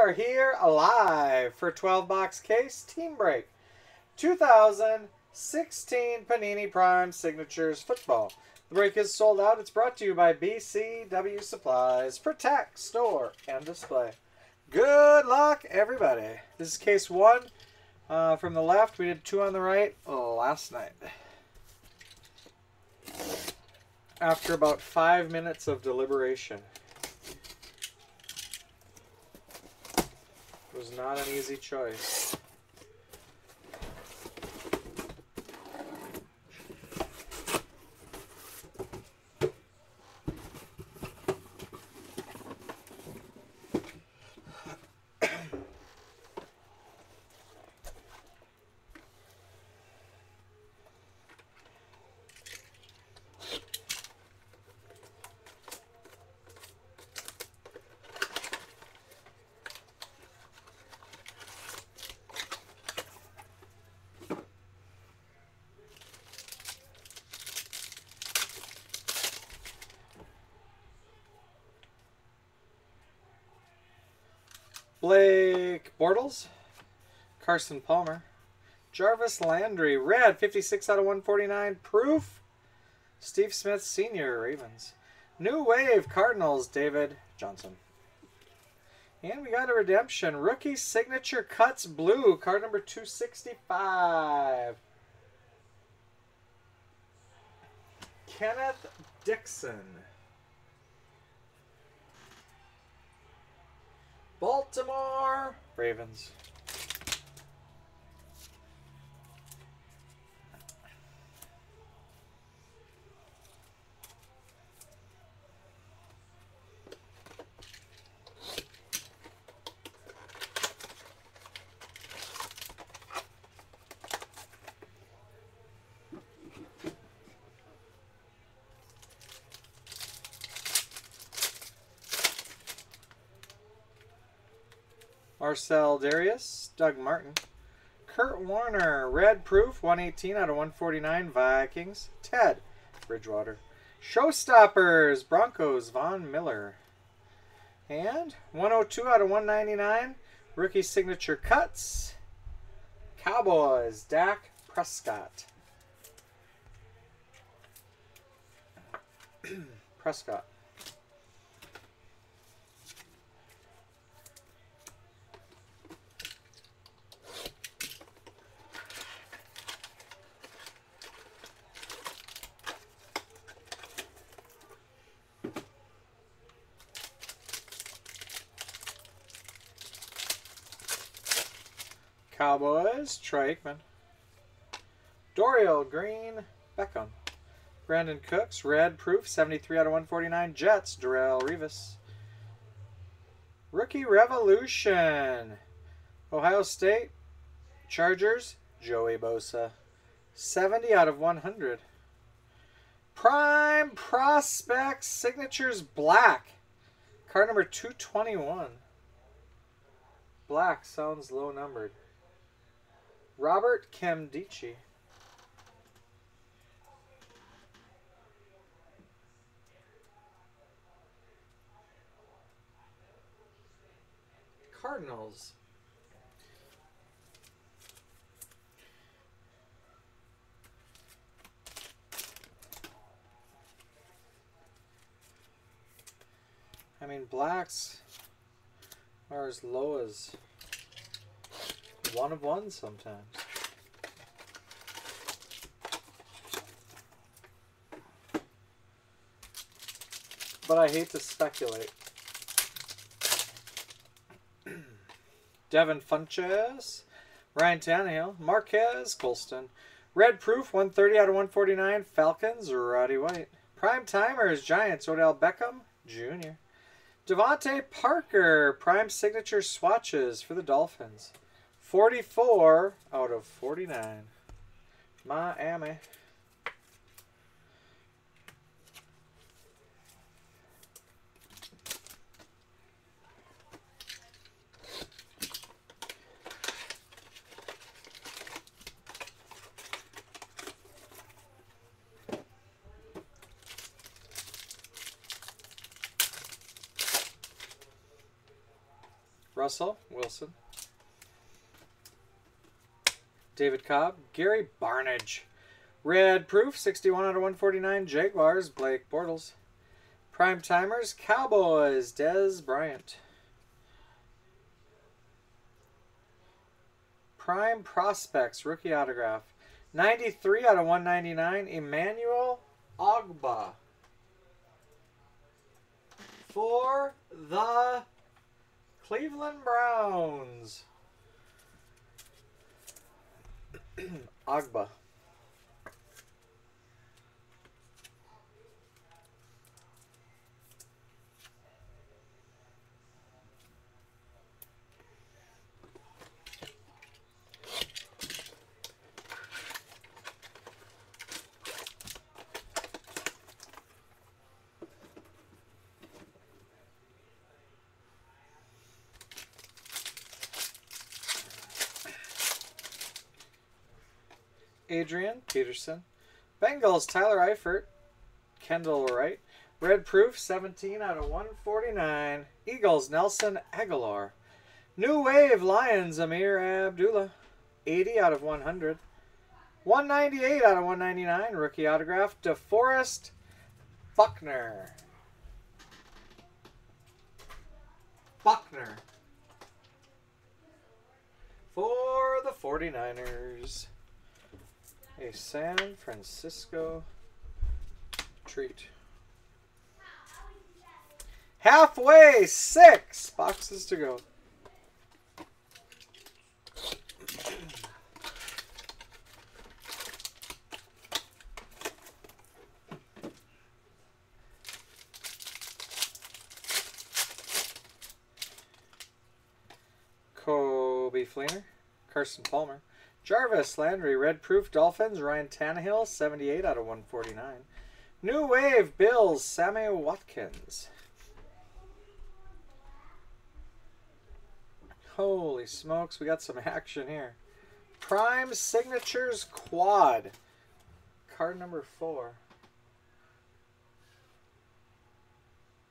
are here alive for 12 box case team break 2016 Panini Prime Signatures Football. The break is sold out. It's brought to you by BCW Supplies. Protect, store, and display. Good luck, everybody. This is case one. Uh, from the left, we did two on the right last night. After about five minutes of deliberation. It was not an easy choice. Blake Bortles, Carson Palmer, Jarvis Landry, red, 56 out of 149, proof. Steve Smith Sr., Ravens. New Wave, Cardinals, David Johnson. And we got a redemption. Rookie signature cuts blue, card number 265. Kenneth Dixon. Baltimore Ravens. Marcell Dareus, Doug Martin, Kurt Warner, Red Proof, 118 out of 149, Vikings, Ted Bridgewater, Showstoppers, Broncos, Von Miller, and 102 out of 199, Rookie Signature Cuts, Cowboys, Dak Prescott. Prescott. Cowboys, Troy Aikman. Dorial, Green, Beckham. Brandin Cooks, Red Proof, 73 out of 149. Jets, Darrelle Revis. Rookie Revolution. Ohio State, Chargers, Joey Bosa. 70 out of 100. Prime Prospect Signatures Black. Card number 221. Black sounds low numbered. Robert Nkemdiche. Cardinals. I mean, blacks are as low as one of one sometimes. But I hate to speculate. Devin Funchess, Ryan Tannehill, Marques Colston, Red Proof 130 out of 149, Falcons, Roddy White. Prime Timers, Giants, Odell Beckham Jr. DeVante Parker, Prime Signature Swatches for the Dolphins. 44 out of 49. Miami. Russell Wilson. David Cobb. Gary Barnidge. Red Proof, 61 out of 149. Jaguars, Blake Bortles. Prime Timers, Cowboys, Dez Bryant. Prime Prospects, rookie autograph. 93 out of 199, Emmanuel Ogbah. For the Cleveland Browns. Ogbah. Adrian Peterson. Bengals, Tyler Eifert. Kendall Wright. Red Proof, 17 out of 149. Eagles, Nelson Agholor. New Wave, Lions, Ameer Abdullah. 80 out of 100. 198 out of 199. Rookie autograph, DeForest Buckner. Buckner. For the 49ers. A San Francisco treat. Halfway, six boxes to go. Coby Fleener, Carson Palmer. Jarvis Landry, Red Proof Dolphins, Ryan Tannehill, 78 out of 149. New Wave Bills, Sammy Watkins. Holy smokes, we got some action here. Prime Signatures Quad. Card number four.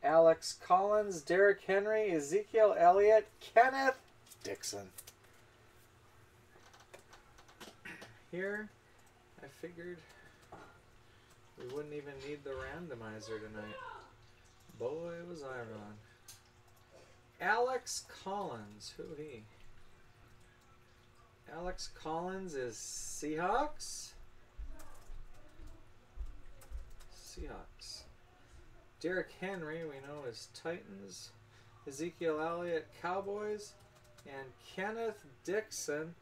Alex Collins, Derrick Henry, Ezekiel Elliott, Kenneth Dixon. Here, I figured we wouldn't even need the randomizer tonight. Boy, was I wrong. Alex Collins, who he? Alex Collins is Seahawks. Seahawks. Derrick Henry, we know, is Titans. Ezekiel Elliott, Cowboys. And Kenneth Dixon,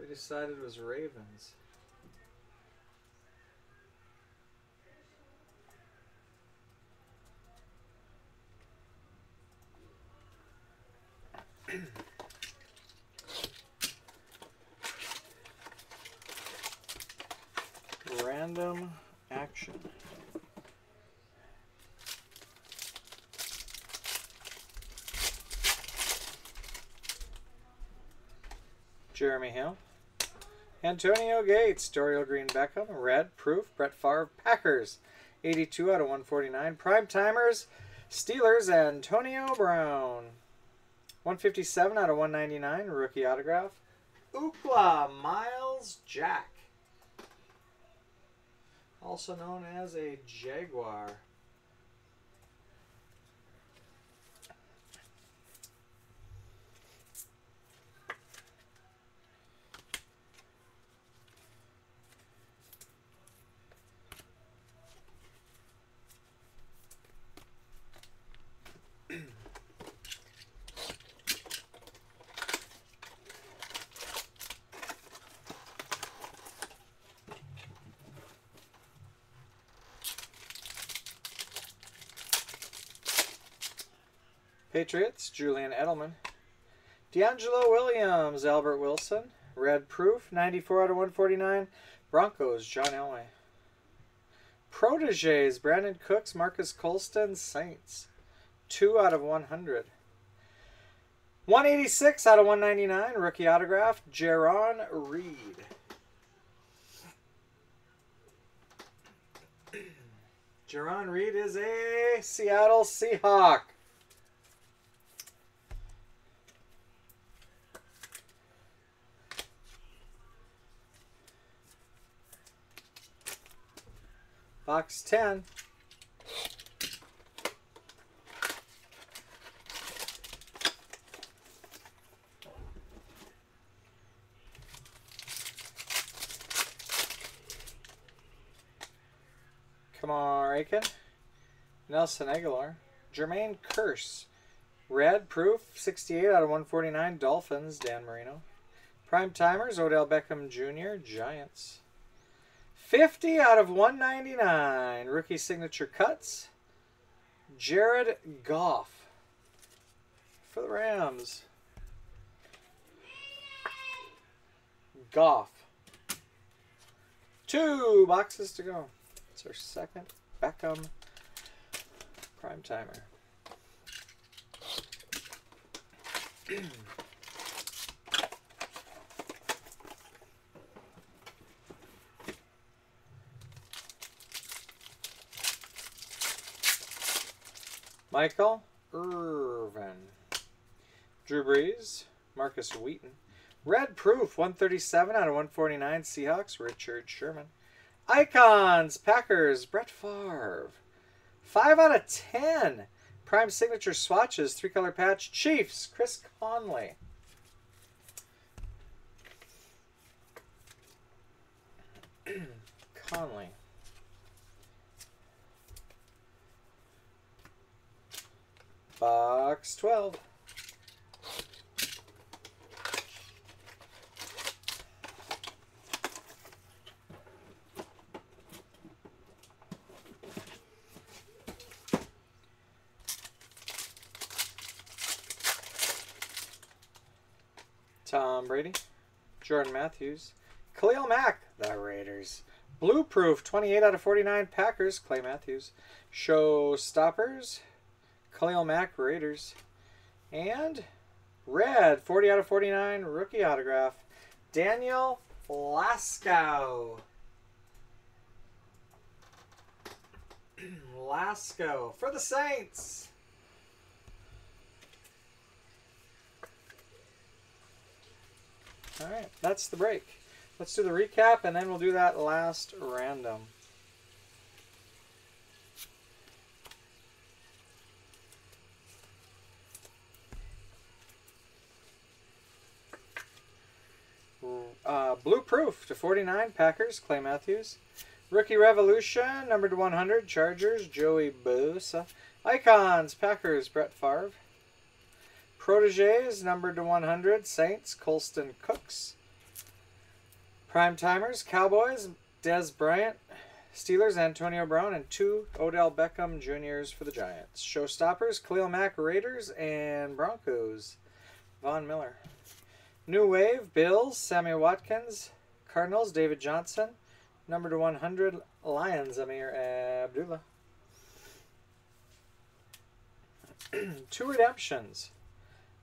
we decided it was Ravens. Random action. Jeremy Hill. Antonio Gates, Dorial Green Beckham, Red, Proof, Brett Favre, Packers, 82 out of 149. Prime Timers, Steelers, Antonio Brown. 157 out of 199, rookie autograph. Ookla, Myles Jack. Also known as a Jaguar. Patriots, Julian Edelman. DeAngelo Williams, Albert Wilson. Red Proof, 94 out of 149. Broncos, John Elway. Proteges, Brandin Cooks, Marques Colston, Saints. 2 out of 100. 186 out of 199, rookie autograph, Jarran Reed. Jarran Reed is a Seattle Seahawk. Box 10. Come on, Aiken. Nelson Agholor. Jermaine Kearse. Red proof, 68 out of 149. Dolphins, Dan Marino. Prime timers, Odell Beckham Jr., Giants. 50 out of 199. Rookie signature cuts. Jared Goff for the Rams. Goff. Two boxes to go. It's our second Beckham prime timer. Michael Irvin. Drew Brees. Markus Wheaton. Red Proof, 137 out of 149. Seahawks, Richard Sherman. Icons, Packers, Brett Favre. 5 out of 10. Prime Signature Swatches, three color patch, Chiefs, Chris Conley. Conley. Box 12. Tom Brady, Jordan Matthews, Khalil Mack, the Raiders, Blue Proof, 28 out of 49 Packers, Clay Matthews, Showstoppers, Khalil Mack, Raiders, and Red, 40 out of 49 rookie autograph, Daniel Lasco. Lasco for the Saints. All right, that's the break. Let's do the recap, and then we'll do that last random. Uh, Blue Proof to 49, Packers, Clay Matthews. Rookie Revolution, number to 100, Chargers, Joey Bosa. Icons, Packers, Brett Favre. Proteges, numbered to 100. Saints, Colston Cooks. Prime Timers, Cowboys, Dez Bryant. Steelers, Antonio Brown, and two Odell Beckham Juniors for the Giants. Showstoppers, Khalil Mack, Raiders, and Broncos, Von Miller. New Wave, Bills, Sammy Watkins, Cardinals, David Johnson. Number to 100, Lions, Ameer Abdullah. two redemptions.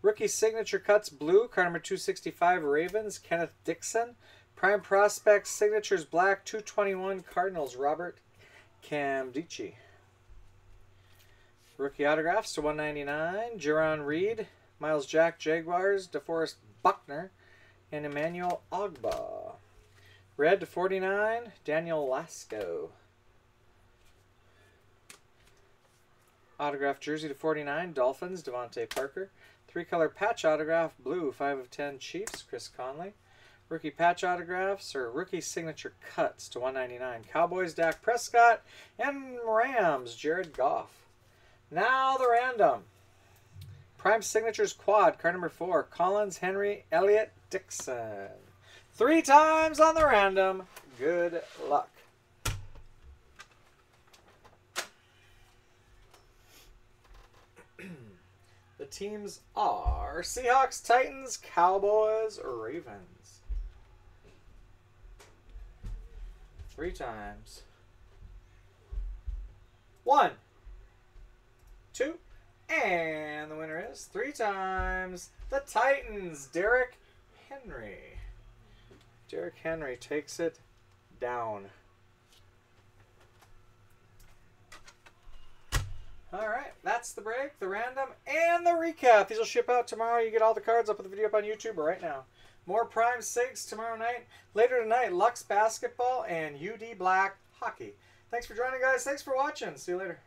Rookie signature cuts blue, card number 265 Ravens, Kenneth Dixon. Prime prospects signatures black, 221 Cardinals, Robert Nkemdiche. Rookie autographs to 199 Jarran Reed, Myles Jack Jaguars, DeForest Buckner, and Emmanuel Ogbah. Red to 49 Daniel Lasco. Autograph jersey to 49 Dolphins, DeVante Parker. Three color patch autograph, blue, 5 of 10 Chiefs, Chris Conley. Rookie patch autographs or rookie signature cuts to 199 Cowboys, Dak Prescott, and Rams, Jared Goff. Now the random. Prime Signatures Quad, card number four, Collins, Henry, Elliott, Dixon. Three times on the random. Good luck. The teams are Seahawks, Titans, Cowboys, Ravens. Three times. One, two, and the winner is three times the Titans, Derrick Henry. Derrick Henry takes it down. All right, that's the break, the random, and the recap. These will ship out tomorrow. You get all the cards. I'll put the video up on YouTube right now. More Prime Sigs tomorrow night. Later tonight, Lux Basketball and UD Black Hockey. Thanks for joining, guys. Thanks for watching. See you later.